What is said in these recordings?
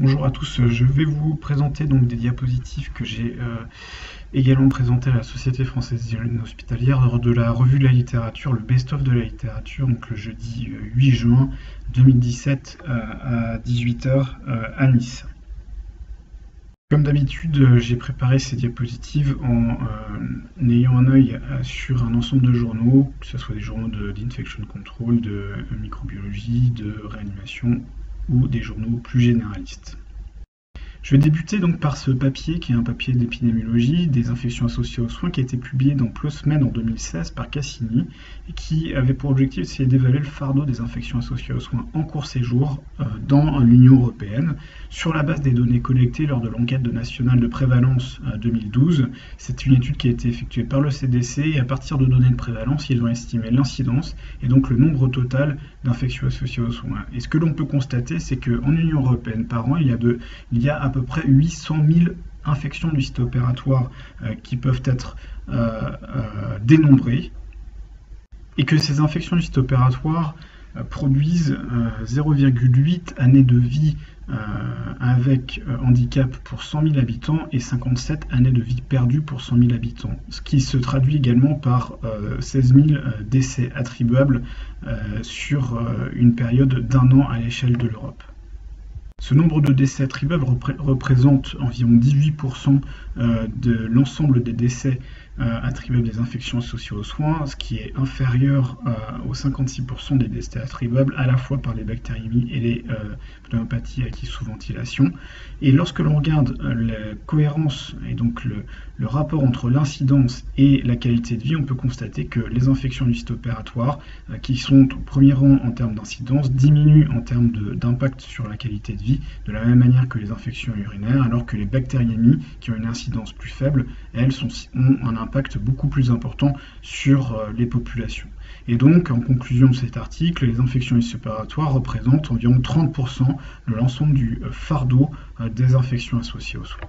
Bonjour à tous, je vais vous présenter donc des diapositives que j'ai euh, également présentées à la Société française d'hygiène hospitalière de la revue de la littérature, le best-of de la littérature, donc le jeudi 8 euh, juin 2017 euh, à 18h à Nice. Comme d'habitude, j'ai préparé ces diapositives en ayant un œil sur un ensemble de journaux, que ce soit des journaux d'infection control, de microbiologie, de réanimation ou des journaux plus généralistes. Je vais débuter donc par ce papier qui est un papier d'épidémiologie des infections associées aux soins qui a été publié dans PLOS-MED en 2016 par Cassini et qui avait pour objectif d'essayer d'évaluer le fardeau des infections associées aux soins en court séjour euh, dans l'Union européenne sur la base des données collectées lors de l'enquête nationale de prévalence 2012. Euh, C'est une étude qui a été effectuée par le CDC et à partir de données de prévalence, ils ont estimé l'incidence et donc le nombre total d'infections associées aux soins. Et ce que l'on peut constater, c'est qu'en Union européenne par an, il y a, de, il y a peu près 800 000 infections du site opératoire euh, qui peuvent être euh, euh, dénombrées et que ces infections du site opératoire produisent 0,8 années de vie avec handicap pour 100 000 habitants et 57 années de vie perdues pour 100 000 habitants, ce qui se traduit également par 16 000 décès attribuables sur une période d'un an à l'échelle de l'Europe. Ce nombre de décès attribuables représente environ 18% euh, de l'ensemble des décès attribuables des infections associées aux soins, ce qui est inférieur euh, aux 56% des décès attribuables à la fois par les bactériémies et les pneumopathies acquises sous ventilation. Et lorsque l'on regarde la cohérence et donc le, rapport entre l'incidence et la qualité de vie, on peut constater que les infections du site opératoire, qui sont au premier rang en termes d'incidence, diminuent en termes d'impact sur la qualité de vie, de la même manière que les infections urinaires, alors que les bactériémies, qui ont une incidence plus faible, elles ont un impact beaucoup plus important sur euh, les populations. Et donc, en conclusion de cet article, les infections séparatoires représentent environ 30% de l'ensemble du euh, fardeau euh, des infections associées aux soins.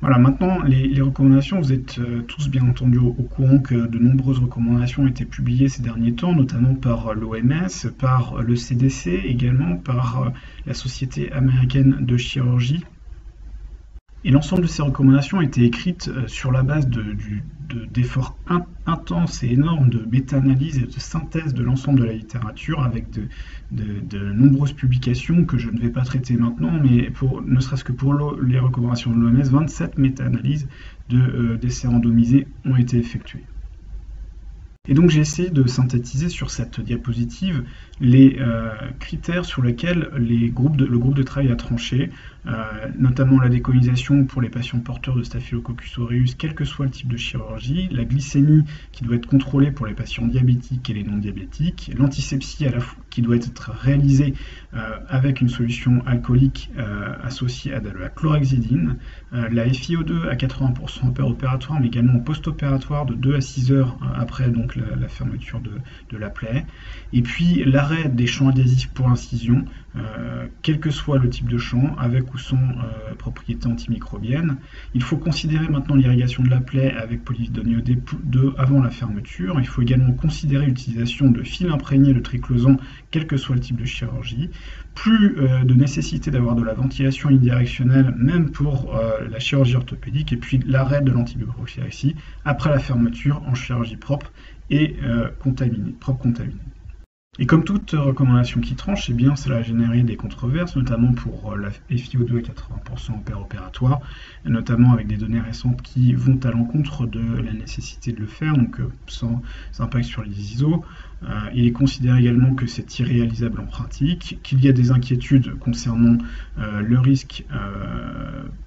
Voilà, maintenant, les, recommandations, vous êtes tous bien entendu au, courant que de nombreuses recommandations ont été publiées ces derniers temps, notamment par l'OMS, par le CDC, également par la Société américaine de chirurgie, et l'ensemble de ces recommandations a été écrites euh, sur la base d'efforts intenses et énormes de méta-analyse et de synthèse de l'ensemble de la littérature avec de, nombreuses publications que je ne vais pas traiter maintenant, mais ne serait-ce que pour les recommandations de l'OMS, 27 méta-analyses de décès randomisés ont été effectuées. Et donc j'ai essayé de synthétiser sur cette diapositive les euh, critères sur lesquels les groupes le groupe de travail a tranché, euh, notamment la décolonisation pour les patients porteurs de Staphylococcus aureus, quel que soit le type de chirurgie, la glycémie qui doit être contrôlée pour les patients diabétiques et les non diabétiques, l'antisepsie qui doit être réalisée euh, avec une solution alcoolique associée à de la chlorhexidine, la FiO2 à 80% opératoire mais également post-opératoire de 2 à 6 heures après donc la, fermeture de, la plaie. Et puis l'arrêt des champs adhésifs pour incision, euh, quel que soit le type de champ, avec ou sans euh, propriété antimicrobienne. Il faut considérer maintenant l'irrigation de la plaie avec polyvidone de avant la fermeture. Il faut également considérer l'utilisation de fils imprégnés de triclosan, quel que soit le type de chirurgie. Plus euh, de nécessité d'avoir de la ventilation unidirectionnelle, même pour la chirurgie orthopédique, et puis l'arrêt de l'antibioprophylaxie après la fermeture en chirurgie propre et propre contaminé. Et comme toute recommandation qui tranche, eh cela a généré des controverses, notamment pour euh, la FiO2 à 80% opératoire, notamment avec des données récentes qui vont à l'encontre de la nécessité de le faire, donc euh, sans impact sur les ISO. Il est considéré également que c'est irréalisable en pratique, qu'il y a des inquiétudes concernant le risque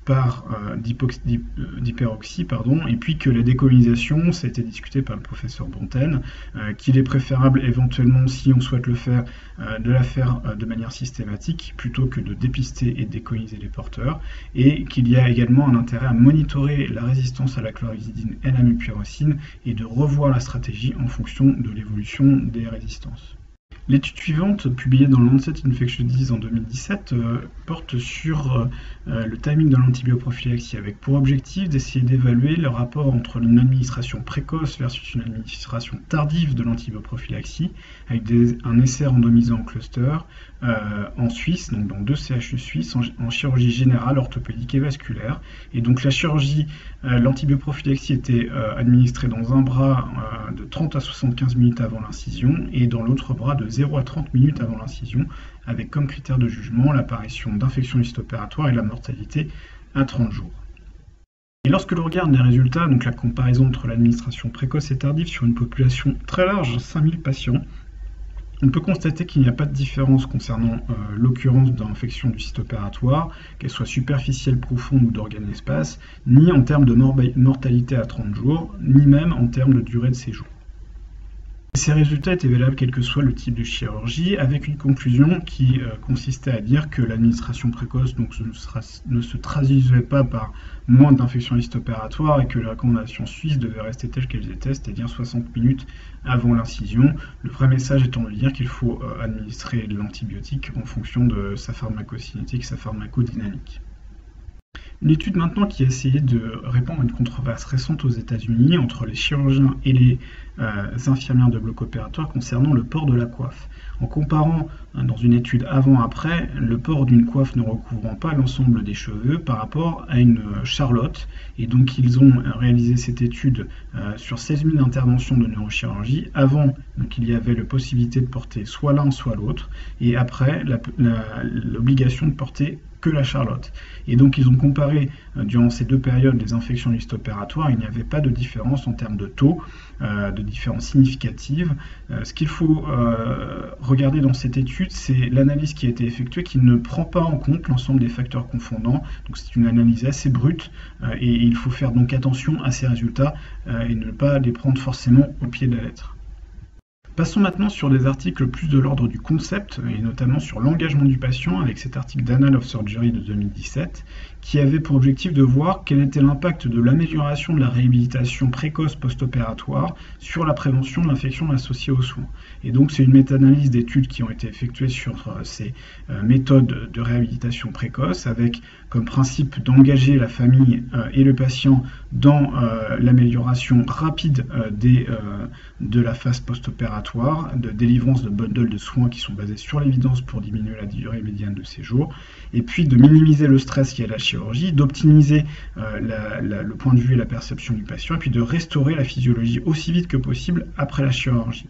euh, d'hyperoxie, et puis que la décolonisation, ça a été discuté par le professeur Bonten, euh, qu'il est préférable éventuellement, si on souhaite le faire, euh, de la faire de manière systématique plutôt que de dépister et décoloniser les porteurs, et qu'il y a également un intérêt à monitorer la résistance à la chlorhexidine et la mupirocine et de revoir la stratégie en fonction de l'évolution des résistances. L'étude suivante, publiée dans Lancet Infectious Disease en 2017, euh, porte sur euh, le timing de l'antibioprophylaxie, avec pour objectif d'essayer d'évaluer le rapport entre une administration précoce versus une administration tardive de l'antibioprophylaxie, avec un essai randomisé en cluster euh, en Suisse, donc dans deux CHU suisses, en, chirurgie générale, orthopédique et vasculaire. Et donc la chirurgie, l'antibioprophylaxie était administrée dans un bras de 30 à 75 minutes avant l'incision et dans l'autre bras de 0 à 30 minutes avant l'incision, avec comme critère de jugement l'apparition d'infections post-opératoires et la mortalité à 30 jours. Et lorsque l'on regarde les résultats, donc la comparaison entre l'administration précoce et tardive sur une population très large, 5000 patients, on peut constater qu'il n'y a pas de différence concernant euh, l'occurrence d'infection du site opératoire, qu'elle soit superficielle, profonde ou d'organes d'espace, ni en termes de mortalité à 30 jours, ni même en termes de durée de séjour. Ces résultats étaient valables quel que soit le type de chirurgie, avec une conclusion qui euh, consistait à dire que l'administration précoce ne, se traduisait pas par moins d'infections opératoires et que les recommandations suisses devaient rester telles qu'elles étaient, c'est-à-dire 60 minutes avant l'incision. Le vrai message étant de dire qu'il faut euh, administrer de l'antibiotique en fonction de sa pharmacocinétique, sa pharmacodynamique. Une étude maintenant qui a essayé de répondre à une controverse récente aux États-Unis entre les chirurgiens et les euh, infirmières de bloc opératoire concernant le port de la coiffe. En comparant hein, dans une étude avant-après le port d'une coiffe ne recouvrant pas l'ensemble des cheveux par rapport à une euh, charlotte. Et donc ils ont réalisé cette étude euh, sur 16 000 interventions de neurochirurgie. Avant, donc, il y avait la possibilité de porter soit l'un soit l'autre. Et après, l'obligation de porter que la charlotte. Et donc ils ont comparé euh, durant ces deux périodes les infections opératoires il n'y avait pas de différence en termes de taux, euh, de différence significative. Euh, ce qu'il faut regarder dans cette étude, c'est l'analyse qui a été effectuée qui ne prend pas en compte l'ensemble des facteurs confondants. Donc c'est une analyse assez brute et il faut faire donc attention à ces résultats et ne pas les prendre forcément au pied de la lettre. Passons maintenant sur des articles plus de l'ordre du concept, et notamment sur l'engagement du patient, avec cet article d'Annal of Surgery de 2017, qui avait pour objectif de voir quel était l'impact de l'amélioration de la réhabilitation précoce post-opératoire sur la prévention de l'infection associée aux soins. Et donc c'est une méta-analyse d'études qui ont été effectuées sur euh, ces euh, méthodes de réhabilitation précoce, avec comme principe d'engager la famille euh, et le patient dans l'amélioration rapide de la phase post-opératoire, de délivrance de bundles de soins qui sont basés sur l'évidence pour diminuer la durée médiane de séjour, et puis de minimiser le stress qui est la chirurgie, d'optimiser euh, le point de vue et la perception du patient, et puis de restaurer la physiologie aussi vite que possible après la chirurgie.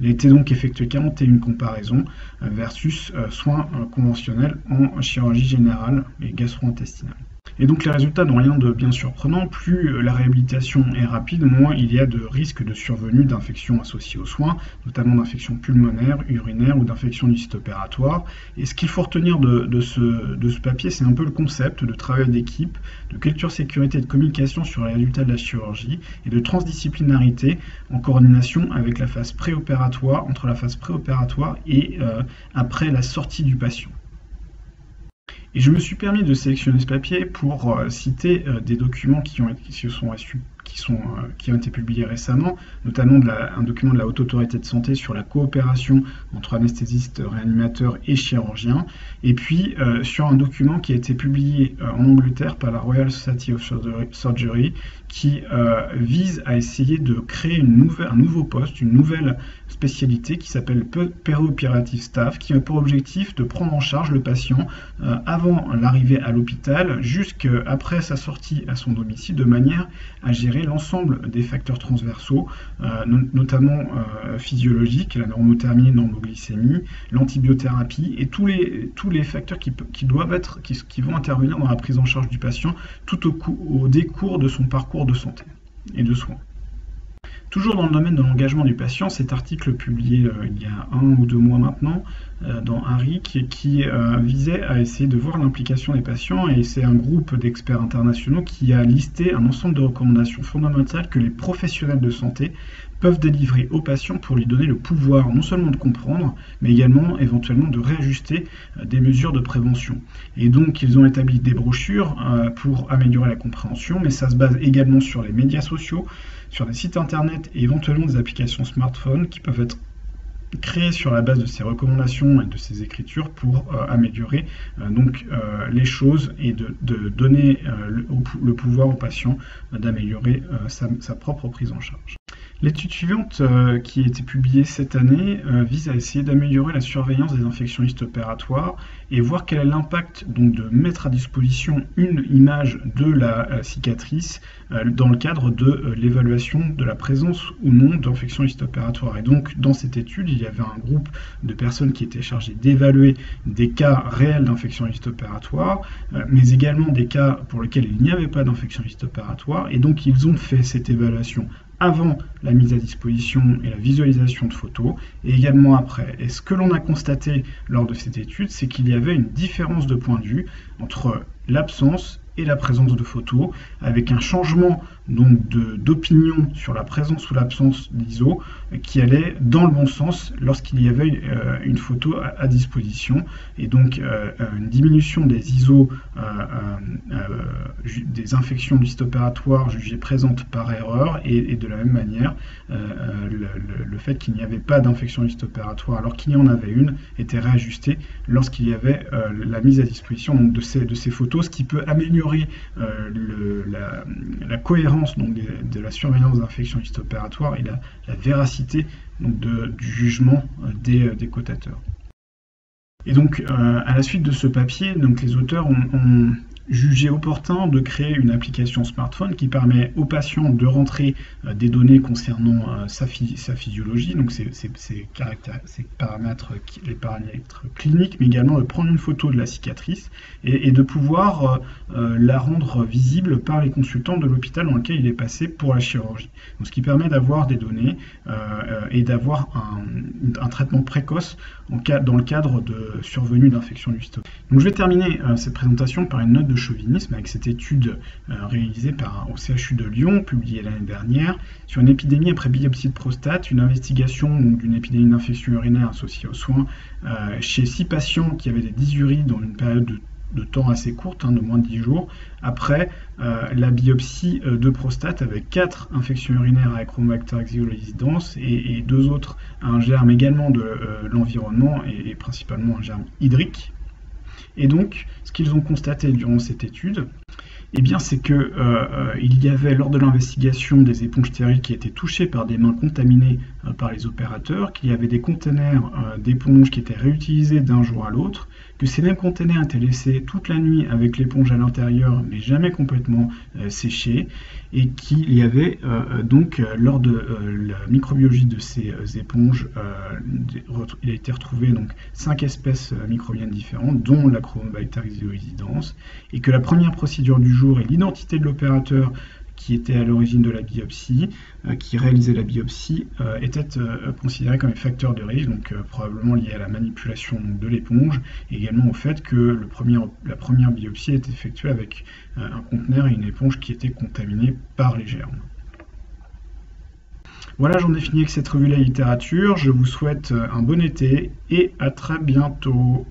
Il a été donc effectué 41 comparaisons euh, versus euh, soins conventionnels en chirurgie générale et gastro-intestinale. Et donc les résultats n'ont rien de bien surprenant. Plus euh, la réhabilitation est rapide, moins il y a de risques de survenue d'infections associées aux soins, notamment d'infections pulmonaires, urinaires ou d'infections du site opératoire. Et ce qu'il faut retenir de, ce, papier, c'est un peu le concept de travail d'équipe, de culture sécurité et de communication sur les résultats de la chirurgie et de transdisciplinarité en coordination avec la phase préopératoire, entre la phase préopératoire et euh, après la sortie du patient. Et je me suis permis de sélectionner ce papier pour euh, citer euh, des documents qui, ont, se sont qui, sont, euh, qui ont été publiés récemment, notamment un document de la Haute Autorité de Santé sur la coopération entre anesthésistes, réanimateurs et chirurgiens, et puis sur un document qui a été publié en Angleterre par la Royal Society of Surgery, qui vise à essayer de créer un nouveau poste, une nouvelle spécialité qui s'appelle Perioperative Staff, qui a pour objectif de prendre en charge le patient avant l'arrivée à l'hôpital jusqu'après sa sortie à son domicile de manière à gérer l'ensemble des facteurs transversaux, euh, notamment euh, physiologiques, la normothermie, normoglycémie, l'antibiothérapie et tous les, tous les facteurs qui, vont intervenir dans la prise en charge du patient tout au, au décours de son parcours de santé et de soins. Toujours dans le domaine de l'engagement du patient, cet article publié euh, il y a un ou deux mois maintenant euh, dans Harry qui, euh, visait à essayer de voir l'implication des patients. Et c'est un groupe d'experts internationaux qui a listé un ensemble de recommandations fondamentales que les professionnels de santé peuvent délivrer aux patients pour lui donner le pouvoir non seulement de comprendre, mais également éventuellement de réajuster des mesures de prévention. Et donc ils ont établi des brochures pour améliorer la compréhension, mais ça se base également sur les médias sociaux, sur des sites internet et éventuellement des applications smartphones qui peuvent être créé sur la base de ces recommandations et de ces écritures pour améliorer donc les choses et de, donner le, pouvoir au patient d'améliorer sa propre prise en charge. L'étude suivante, euh, qui a été publiée cette année, euh, vise à essayer d'améliorer la surveillance des infections histo-opératoires et voir quel est l'impact donc de mettre à disposition une image de la euh, cicatrice dans le cadre de l'évaluation de la présence ou non d'infections histo-opératoires. Et donc, dans cette étude, il y avait un groupe de personnes qui étaient chargées d'évaluer des cas réels d'infections histo-opératoires, mais également des cas pour lesquels il n'y avait pas d'infection histo-opératoire. Et donc, ils ont fait cette évaluation avant la mise à disposition et la visualisation de photos, et également après. Et ce que l'on a constaté lors de cette étude, c'est qu'il y avait une différence de point de vue entre l'absence et la présence de photos, avec un changement donc d'opinion sur la présence ou l'absence d'ISO qui allait dans le bon sens lorsqu'il y avait euh, une photo à, disposition. Et donc euh, euh, une diminution des ISO des infections du site opératoire jugées présentes par erreur et, de la même manière le, fait qu'il n'y avait pas d'infection du site opératoire alors qu'il y en avait une était réajusté lorsqu'il y avait la mise à disposition de, ces, de ces photos ce qui peut améliorer la, la cohérence donc, de, la surveillance d'infections histo-opératoires et la, véracité donc, du jugement euh, des, euh, des, cotateurs. Et donc, euh, à la suite de ce papier, donc, les auteurs ont, jugé opportun de créer une application smartphone qui permet aux patients de rentrer euh, des données concernant euh, sa, physiologie, donc ses, paramètres, cliniques, mais également de prendre une photo de la cicatrice et, de pouvoir euh, la rendre visible par les consultants de l'hôpital dans lequel il est passé pour la chirurgie. ce qui permet d'avoir des données et d'avoir un, traitement précoce dans le cadre de survenue d'infection du stock. Donc je vais terminer cette présentation par une note de chauvinisme avec cette étude euh, réalisée par, au CHU de Lyon, publiée l'année dernière, sur une épidémie après biopsie de prostate, une investigation d'une épidémie d'infection urinaire associée aux soins euh, chez six patients qui avaient des dysuries dans une période de temps assez courte, hein, de moins de 10 jours, après euh, la biopsie de prostate avec quatre infections urinaires à Achromobacter exilolizidans et, et deux autres à un germe également de l'environnement et, principalement un germe hydrique. Et donc, ce qu'ils ont constaté durant cette étude, eh bien, c'est qu'il euh, euh, y avait lors de l'investigation des éponges stériles qui étaient touchées par des mains contaminées euh, par les opérateurs, qu'il y avait des conteneurs d'éponges qui étaient réutilisés d'un jour à l'autre, que ces mêmes conteneurs étaient laissés toute la nuit avec l'éponge à l'intérieur, mais jamais complètement séchés, et qu'il y avait donc lors de la microbiologie de ces éponges, il a été retrouvé donc cinq espèces microbiennes différentes, dont la Chromobacter et que la première procédure du jour et l'identité de l'opérateur qui était à l'origine de la biopsie, euh, qui réalisait la biopsie, euh, était euh, considéré comme un facteur de risque, donc probablement lié à la manipulation de l'éponge, et également au fait que le premier, la première biopsie est effectuée avec un conteneur et une éponge qui étaient contaminés par les germes. Voilà, j'en ai fini avec cette revue de la littérature. Je vous souhaite un bon été et à très bientôt.